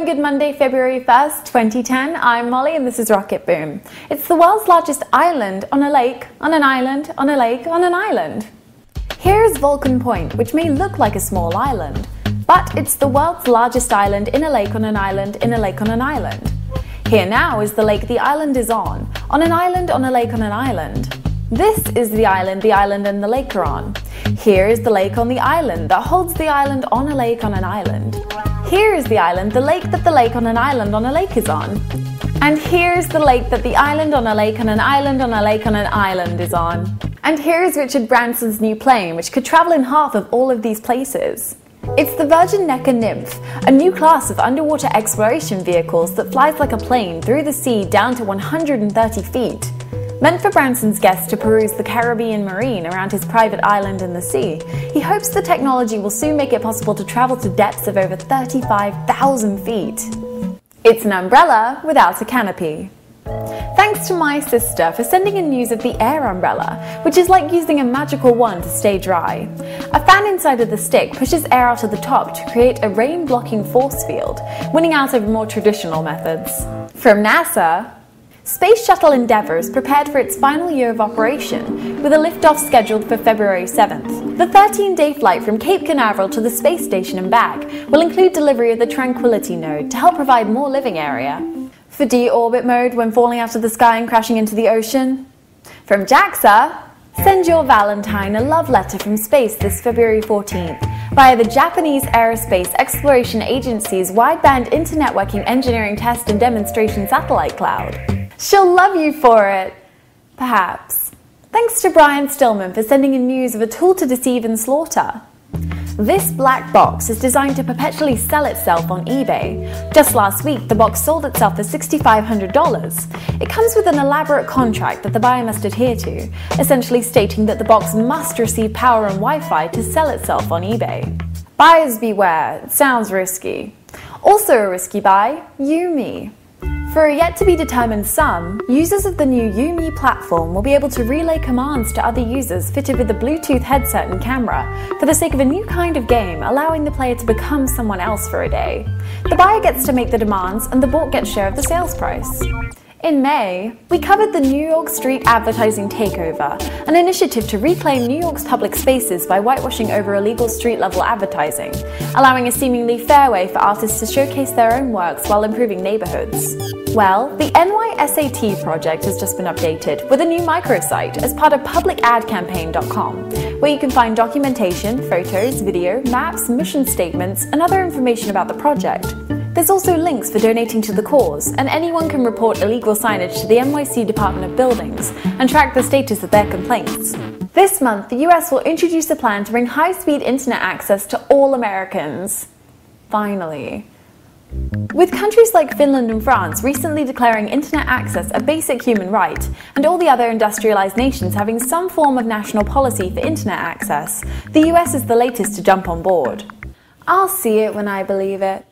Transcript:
and good Monday, February 1st, 2010. I'm Molly and this is Rocketboom. It's the world's largest island on a lake, on an island, on a lake, on an island. Here's Vulcan Point, which may look like a small island, but it's the world's largest island in a lake on an island in a lake on an island. Here now is the lake the island is on, on an island on a lake on an island. This is the island the island and the lake are on. Here is the lake on the island that holds the island on a lake on an island. Here is the island, the lake that the lake on an island on a lake is on. And here's the lake that the island on a lake on an island on a lake on an island is on. And here's Richard Branson's new plane, which could travel in half of all of these places. It's the Virgin Necker Nymph, a new class of underwater exploration vehicles that flies like a plane through the sea down to 130 feet. Meant for Branson's guests to peruse the Caribbean marine around his private island in the sea, he hopes the technology will soon make it possible to travel to depths of over 35,000 feet. It's an umbrella without a canopy. Thanks to my sister for sending in news of the air umbrella, which is like using a magical wand to stay dry. A fan inside of the stick pushes air out of the top to create a rain blocking force field, winning out over more traditional methods. From NASA, Space Shuttle Endeavour is prepared for its final year of operation, with a liftoff scheduled for February 7th. The 13 day flight from Cape Canaveral to the space station and back will include delivery of the Tranquility node to help provide more living area. For deorbit mode when falling out of the sky and crashing into the ocean. From JAXA, send your Valentine a love letter from space this February 14th via the Japanese Aerospace Exploration Agency's Wideband Internetworking Engineering Test and Demonstration Satellite Cloud. She'll love you for it. Perhaps. Thanks to Brian Stillman for sending in news of a tool to deceive and slaughter. This black box is designed to perpetually sell itself on eBay. Just last week, the box sold itself for $6,500. It comes with an elaborate contract that the buyer must adhere to, essentially stating that the box must receive power and Wi-Fi to sell itself on eBay. Buyers beware, it sounds risky. Also a risky buy, YouMe. For a yet to be determined sum, users of the new YouMe platform will be able to relay commands to other users fitted with a Bluetooth headset and camera for the sake of a new kind of game, allowing the player to become someone else for a day. The buyer gets to make the demands and the bot gets share of the sales price. In May, we covered the New York Street Advertising Takeover, an initiative to reclaim New York's public spaces by whitewashing over illegal street level advertising, allowing a seemingly fair way for artists to showcase their own works while improving neighborhoods. Well, the NYSAT project has just been updated with a new microsite as part of publicadcampaign.com, where you can find documentation, photos, video, maps, mission statements, and other information about the project. There's also links for donating to the cause, and anyone can report illegal signage to the NYC Department of Buildings and track the status of their complaints. This month, the US will introduce a plan to bring high speed internet access to all Americans. Finally. With countries like Finland and France recently declaring internet access a basic human right, and all the other industrialized nations having some form of national policy for internet access, the US is the latest to jump on board. I'll see it when I believe it.